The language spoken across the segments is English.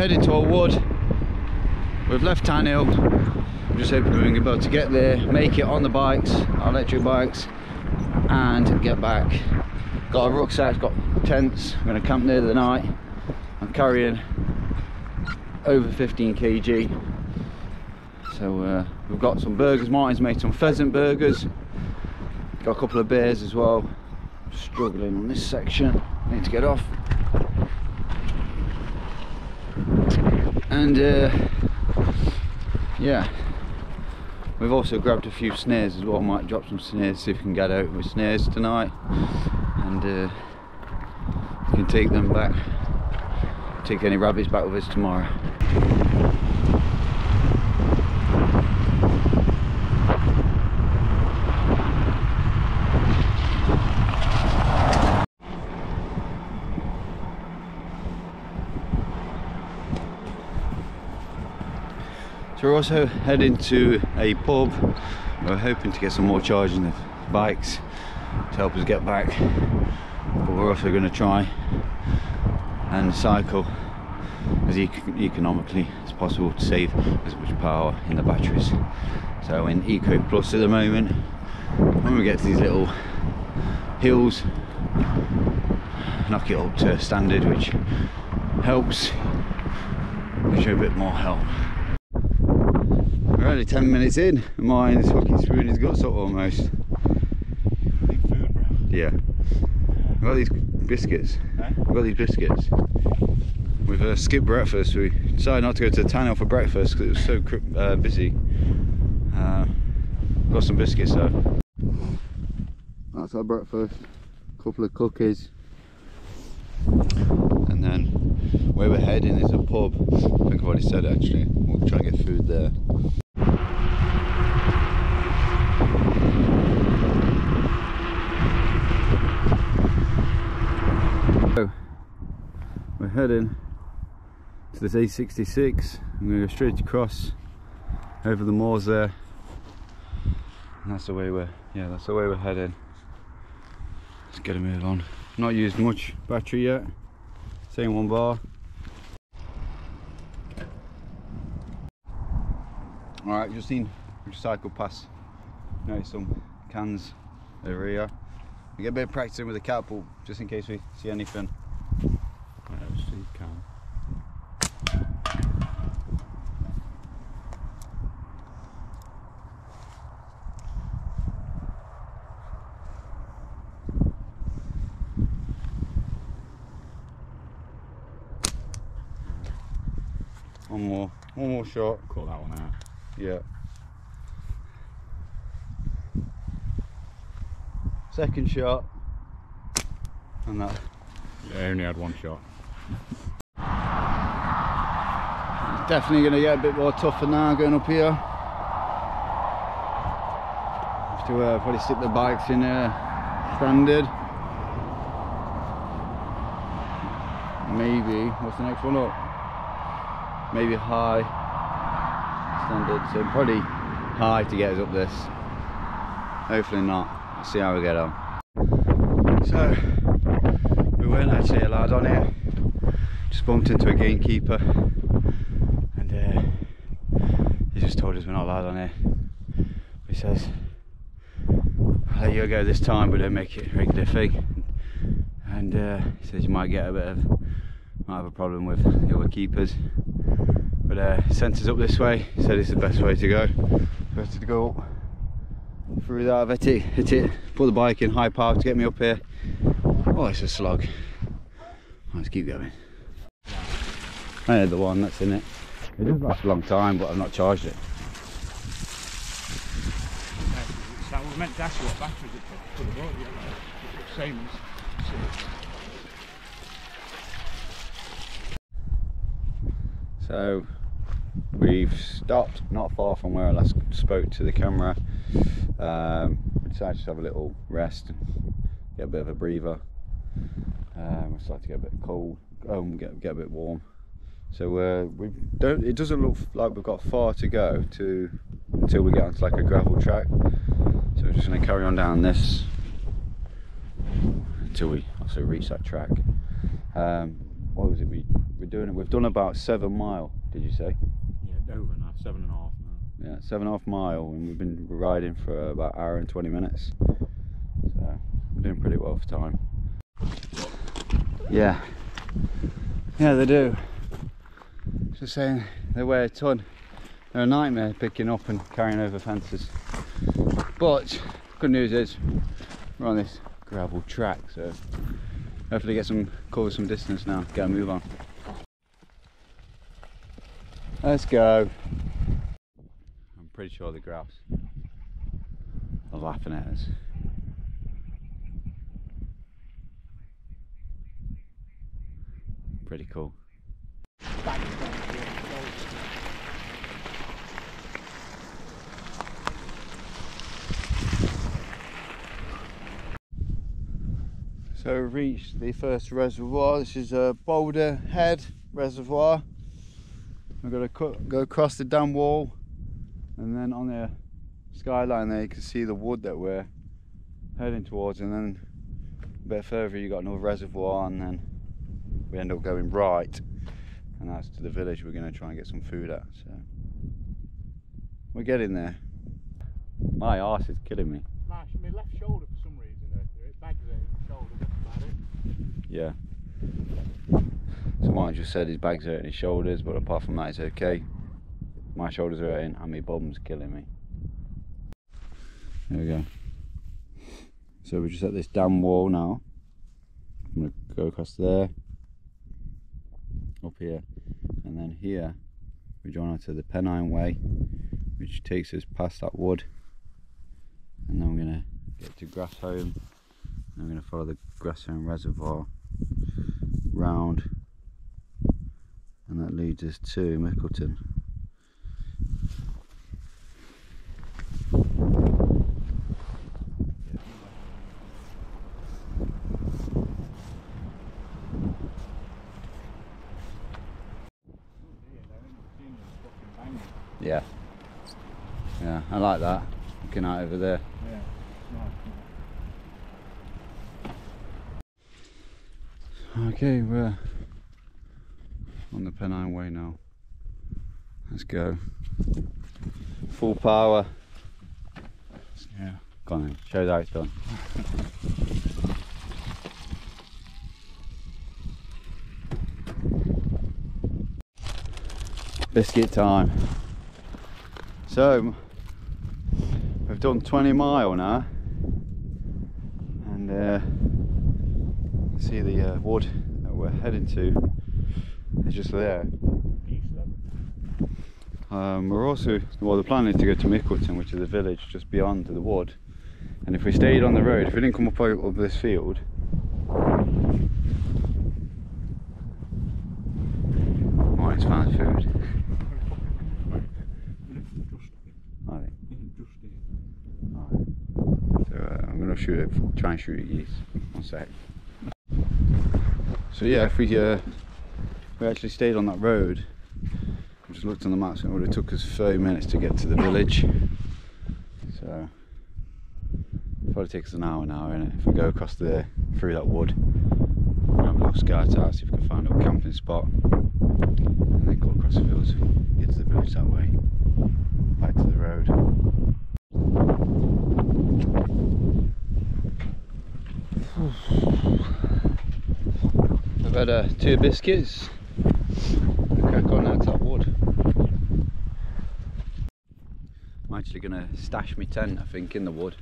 heading to a wood. We've left Tan Hill. I'm just hoping we're able to get there, make it on the bikes, our electric bikes, and get back. Got a rucksack, got tents. I'm to camp there the night. I'm carrying over 15 kg. So uh, we've got some burgers. Martin's made some pheasant burgers. Got a couple of beers as well. Struggling on this section. Need to get off. And uh, yeah, we've also grabbed a few snares as well. Might drop some snares, see if we can get out with snares tonight, and uh, we can take them back. Take any rabbits back with us tomorrow. So we're also heading to a pub. We're hoping to get some more charging of bikes to help us get back. We're also going to try and cycle as ec- economically as possible to save as much power in the batteries. So in Eco Plus at the moment, when we get to these little hills, knock it up to standard, which helps. Gives you a bit more help. We're only 10 minutes in, and mine's fucking screwing his guts up almost. Food, bro. Yeah. We've got these biscuits. Eh? We've got these biscuits. We've uh, skipped breakfast. We decided not to go to the Hill for breakfast because it was so uh, busy. Uh, got some biscuits though. That's our breakfast. A couple of cookies. And then where we're heading is a pub. I think I've already said it actually. We'll try and get food there. So, we're heading to this A66. I'm going to go straight across over the moors there. And that's the way we're, yeah, that's the way we're heading. Let's get a move on. Not used much battery yet. Same one bar. Alright, just seen, we pass. Noticed some cans over here. We get a bit of practicing with the catapult just in case we see anything. Yeah, see, can. One more, one more shot. Cut that one out. Yeah. Second shot. And that. Yeah, I only had one shot. Definitely going to get a bit more tougher now going up here. Have to uh, probably stick the bikes in uh, standard. Maybe, what's the next one up? Maybe high standard, so probably high to get us up this. Hopefully not. Let's see how we get on. So, we weren't actually allowed on here. Just bumped into a gamekeeper and uh, he just told us we're not allowed on here. He says, I'll let you go this time, but don't make it a regular thing. And uh, he says you might get a bit of, might have a problem with the other keepers. But uh, he sent us up this way, he said it's the best way to go. So we had to go up through that, hit it, hit it, put the bike in high power to get me up here. Oh, it's a slog. Let's keep going. I had the one that's in it. It does last a long time, but I've not charged it. That was meant to ask you what batteries it took the boat. Same as. So we've stopped not far from where I last spoke to the camera. Um, decided to have a little rest and get a bit of a breather. it's starting to get a bit cold, um, get get a bit warm. So uh, we don't. It doesn't look like we've got far to go to until we get onto like a gravel track. So we're just going to carry on down this until we also reach that track. Um, what was it? We we're doing it. We've done about seven mile. Did you say? Over now, seven and a half now. Yeah, seven and a half mile, and we've been riding for about hour and twenty minutes. So we're doing pretty well for time. Yeah, yeah, they do. Just saying, they weigh a ton. They're a nightmare picking up and carrying over fences. But good news is we're on this gravel track, so hopefully get some cover some distance now. Get a move on. Let's go. I'm pretty sure the grouse are laughing at us. Pretty cool. So we've reached the first reservoir. This is a Boulder Head Reservoir. We've got to go across the dam wall, and then on the skyline there you can see the wood that we're heading towards, and then a bit further you've got another reservoir, and then we end up going right, and that's to the village we're going to try and get some food at. So we're getting there. My arse is killing me. My, my left shoulder for some reason, uh, it bags it in the shoulder, that's about it. Yeah. So Martin just said his bag's hurting his shoulders, but apart from that, it's okay. My shoulders are hurting and my bum's killing me. There we go. So we're just at this dam wall now. I'm gonna go across there, up here, and then here we join onto the Pennine Way, which takes us past that wood, and then we're gonna get to Grassholme. I'm going to follow the Grassholme Reservoir round and that leads us to Mickleton. Yeah. Yeah, I like that. Looking out over there. Yeah, nice. Okay, we're on the Pennine Way now. Let's go. Full power. Yeah. Go on then, show how it's done. Biscuit time. So, we've done 20 mile now, and uh, you can see the uh, wood that we're heading to is just there. Um, we're also, well, the plan is to go to Mickleton, which is a village just beyond the wood. And if we stayed on the road, if we didn't come up out of this field, Martin's found food. I think. Just here. So uh, I'm gonna shoot it, try and shoot it geese. One sec. So yeah, if we uh, we actually stayed on that road, I just looked on the maps and it would have took us 30 minutes to get to the village. So probably takes us an hour now? If we go across the through that wood, grab a little scout out, see if we can find a camping spot, and then go across the fields, get to the village that way, back to the road. I've had uh, two biscuits. Crack on now to that wood. I'm actually going to stash my tent, I think, in the wood.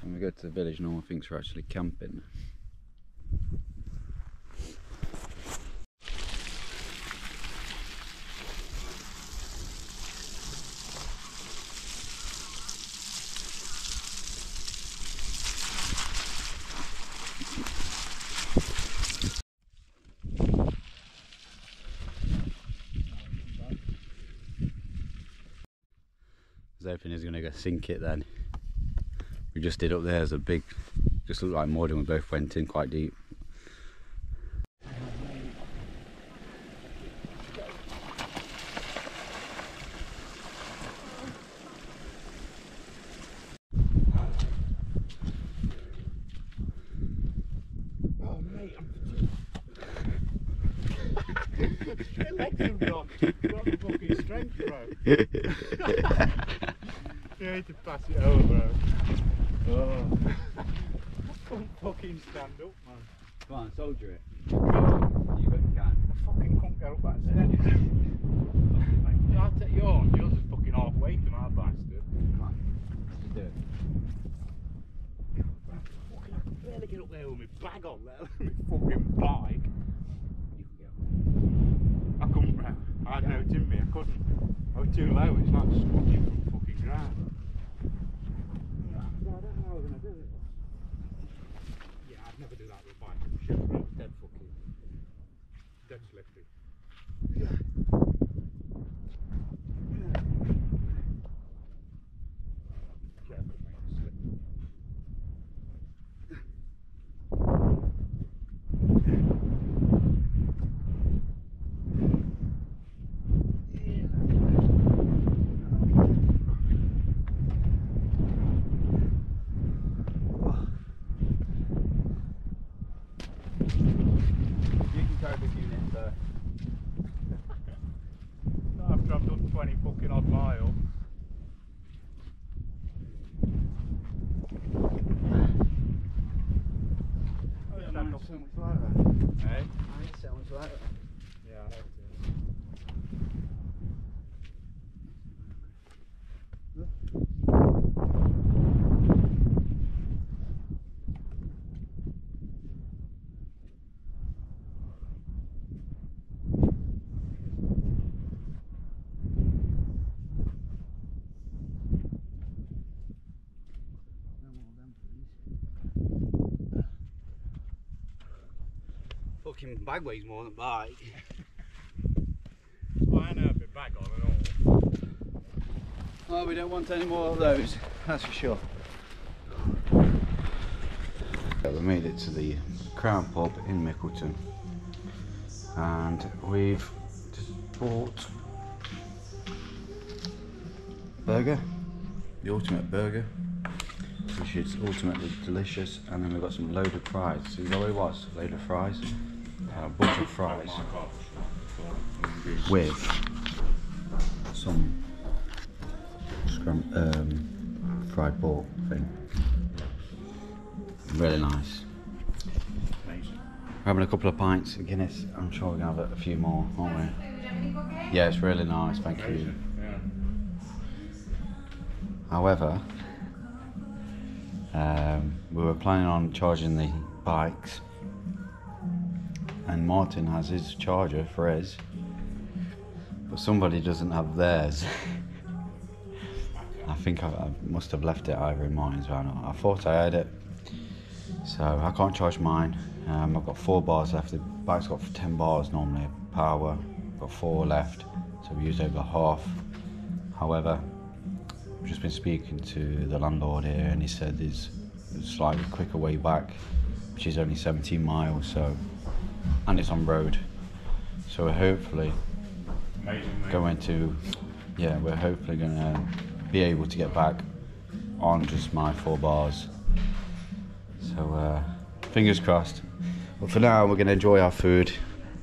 When we go to the village, no one thinks we're actually camping. I was hoping he was going to go sink it then. We just did up there as a big, just looked like mud and we both went in quite deep. Mate, I'm... Your legs have gone. You've got the fucking strength, bro. You need to pass it over, bro. Oh. I can't fucking stand up, man. On, soldier it. You got your can. I fucking can't get up that stairs. I'll take your arm. Yours is fucking halfway to my bastard. Come on. Let's do it. Fucking, I can barely get up there with my bag on there. my fucking bike. You can get I couldn't. I had no tin me, I couldn't. I was too low, it's like squatting from fucking ground. I don't know how we're gonna do it. Yeah, I'd never do that with a bike. Shit, bro. Dead fucking. Dead slippery. Careful, mate, slip. You can carry the unit first. Not after I've done 20 fucking odd miles. Oh, yeah, man, so much lighter. Hey? Mine so much lighter. Yeah, I know it is. Fucking bag weighs more than bike. Well, I know a bit back on and all. Oh, we don't want any more of those, that's for sure. We made it to the Crown Pub in Mickleton and we've just bought burger, the ultimate burger, which is ultimately delicious, and then we've got some loaded fries. See that what it was? Loaded fries, bunch of fries with some um, fried pork thing. Really nice. We're having a couple of pints of Guinness. I'm sure we're gonna have a few more, aren't we? Yeah, it's really nice. Thank you. However, um, we were planning on charging the bikes, and Martin has his charger for his, but somebody doesn't have theirs. I think I, I must have left it either in as well. I thought I had it, so I can't charge mine. Um, I've got four bars left. The bike's got 10 bars normally, power. Got four left, so we used over half. However, I've just been speaking to the landlord here, and he said there's a slightly quicker way back, which is only 17 miles. So, and it's on road. So we're hopefully Amazing, mate. going to, yeah, we're hopefully going to be able to get back on just my four bars. So uh, fingers crossed. But for now, we're going to enjoy our food.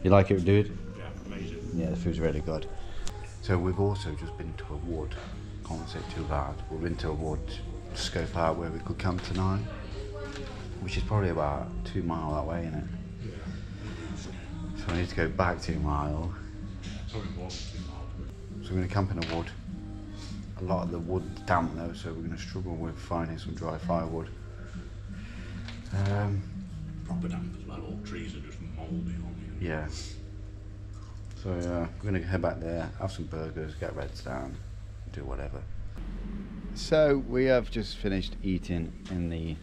You like it, dude? Yeah, amazing. Yeah, the food's really good. So we've also just been to a wood. Can't say too bad. We've been to a wood to scope out where we could camp tonight, which is probably about two mile that way, isn't it? So I need to go back two mile. Probably more two miles. So we're going to camp in a wood. A lot of the wood's damp though, so we're going to struggle with finding some dry firewood. Um, Proper damp as well. All trees are just mouldy on you. yeah. So uh, we're going to head back there, have some burgers, get reds down, do whatever. So we have just finished eating in the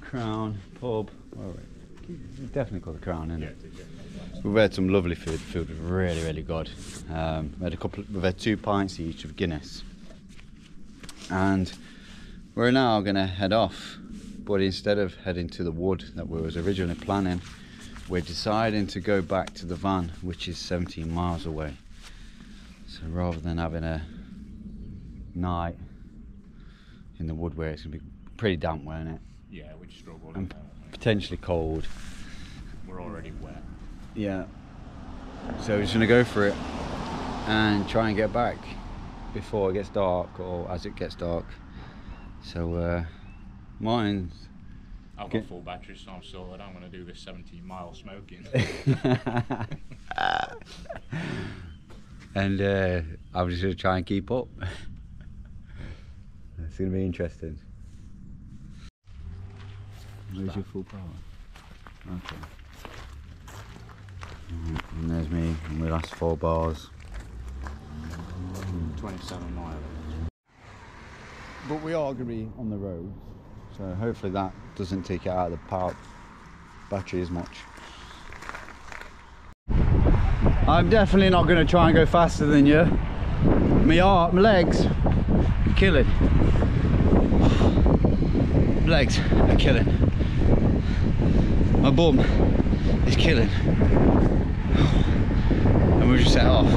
Crown pub. Well, we definitely called the Crown, isn't Yeah, it? it is, yeah. We've had some lovely food. Food was really, really good. Um, we had a couple. We've had two pints each of Guinness, and we're now going to head off. But instead of heading to the wood that we was originally planning, we're deciding to go back to the van, which is 17 miles away. So rather than having a night in the wood where it's going to be pretty damp, won't it? Yeah, which struggle. And potentially cold. We're already wet. Yeah. So we're just gonna go for it and try and get back before it gets dark or as it gets dark. So uh, mine's I've got full batteries, so I'm sorted. I'm to do this 17 mile smoking. and uh, I'm just gonna try and keep up. it's gonna be interesting. Where's your full power? Okay. And there's me, and we last four bars. 27 miles. But we are going to be on the road, so hopefully that doesn't take it out of the power battery as much. I'm definitely not going to try and go faster than you. My heart, my legs, are killing. Legs are killing. My bum is killing. And we just set off.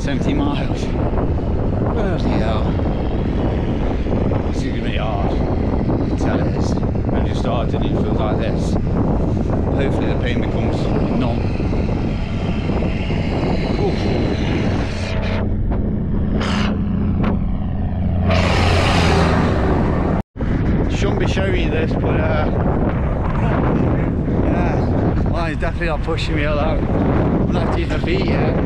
70 miles. Bloody hell. This is gonna be hard. Can tell it is. When you started it feels like this. Hopefully the pain becomes numb. Shouldn't be showing you this, but uh, yeah, well, he's definitely not pushing me along. I'm not use my feet yet.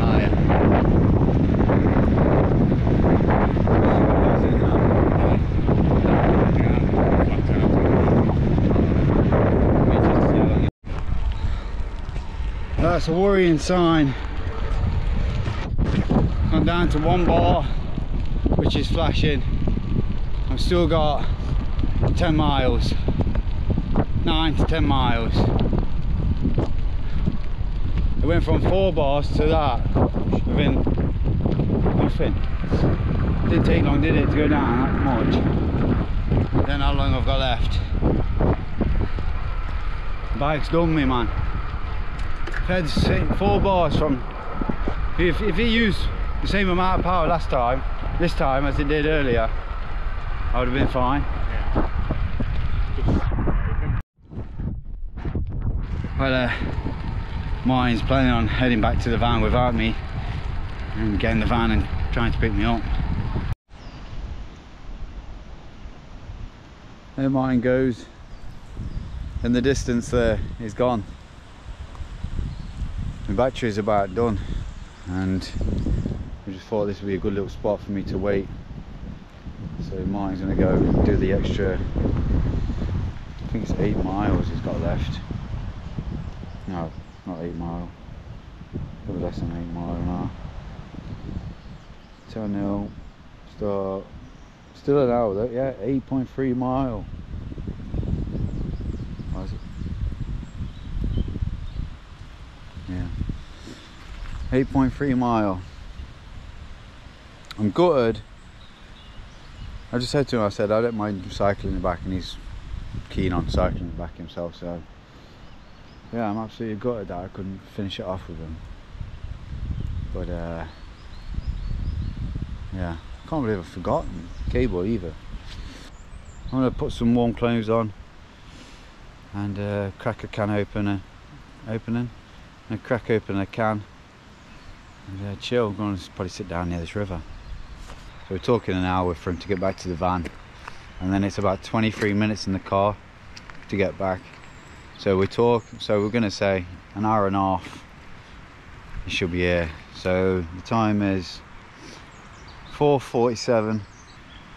Oh, yeah. That's a worrying sign. I'm down to one bar, which is flashing. I've still got 10 miles, 9 to 10 miles. It went from four bars to that within nothing. Didn't take long, did it, to go down that much? Then how long I've got left? Bike's done me, man. Fed's four bars from. If, if he used the same amount of power last time, this time as it did earlier, I would have been fine. Well, uh, mine's planning on heading back to the van without me and getting the van and trying to pick me up. There mine goes. In the distance there, he's gone. My battery's about done and I just thought this would be a good little spot for me to wait. So mine's gonna go do the extra, I think it's eight miles he's got left. No, not eight mile. Probably less than eight mile now. 10 nil. Start. Still an hour though, yeah, 8.3 mile. What is it? Yeah. 8.3 mile. I'm gutted. I just said to him, I said, I don't mind cycling it back, and he's keen on cycling it back himself, so yeah, I'm absolutely gutted that I couldn't finish it off with him. But uh, yeah, can't believe I've forgotten cable either. I'm gonna put some warm clothes on and uh, crack a can opener, opening, and crack open a can and uh, chill. I'm to probably sit down near this river. So we're talking an hour for him to get back to the van, and then it's about 23 minutes in the car to get back. So we talk. So we're going to say an hour and a half. He should be here. So the time is 4:47.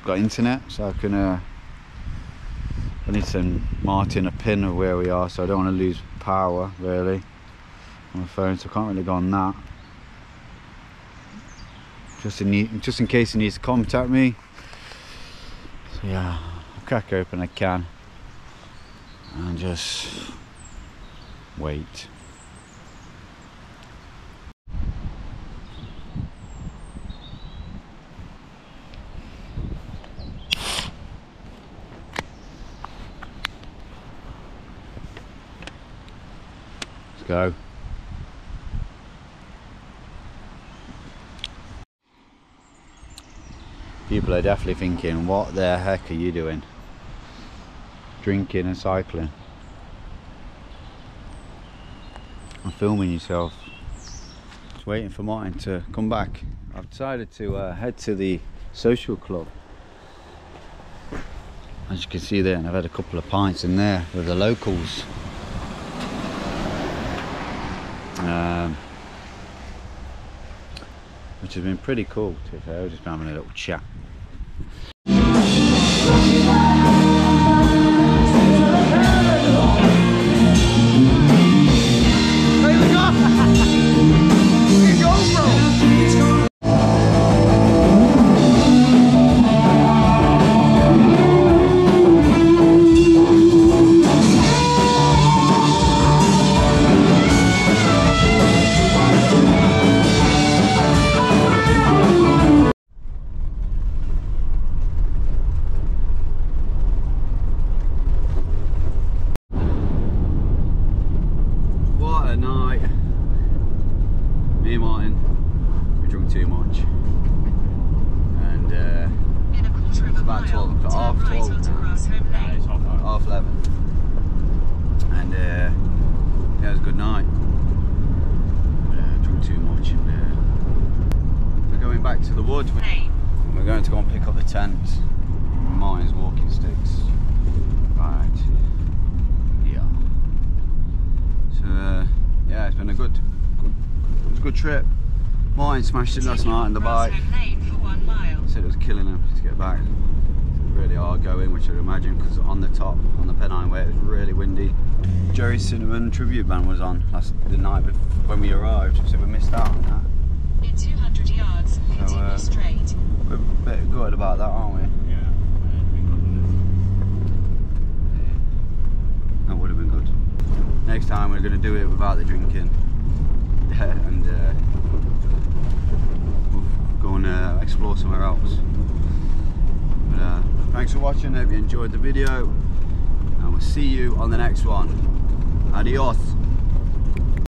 Got internet, so I can. Uh, I need to Martin a pin of where we are, so I don't want to lose power really on the phone, so I can't really go on that. Just in, just in case he needs to contact me. So yeah, I'll crack open a can and just wait. Let's go. People are definitely thinking, what the heck are you doing? Drinking and cycling. And filming yourself. Just waiting for Martin to come back. I've decided to uh, head to the social club. As you can see there, and I've had a couple of pints in there with the locals. Um, which has been pretty cool to be fair. Just having a little chat. Smashed it last night on the bike. Grassholme Lane for one mile. Said it was killing him to get back. Really hard going, which I'd imagine because on the top, on the Pennine Way, it was really windy. Gerry Cinnamon tribute band was on last the night bef- when we arrived, so we missed out on that. In 200 yards, continue uh, straight. We're a bit gutted about that, aren't we? Yeah, it's been good. That would have been good. Next time we're going to do it without the drinking. and uh, and uh, explore somewhere else. But, uh, thanks for watching, hope you enjoyed the video. And we'll see you on the next one. Adios.